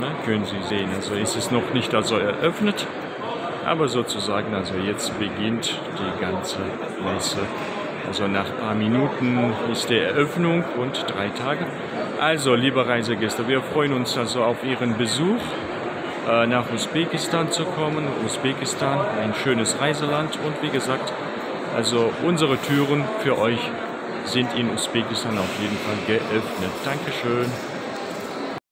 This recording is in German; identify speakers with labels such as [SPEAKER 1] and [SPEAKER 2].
[SPEAKER 1] Na, können Sie sehen, also ist es noch nicht also eröffnet, aber sozusagen, also jetzt beginnt die ganze Messe. Also nach ein paar Minuten ist die Eröffnung und drei Tage. Also, liebe Reisegäste, wir freuen uns also auf Ihren Besuch äh, nach Usbekistan zu kommen. Usbekistan, ein schönes Reiseland und wie gesagt, also unsere Türen für euch sind in Usbekistan auf jeden Fall geöffnet. Dankeschön.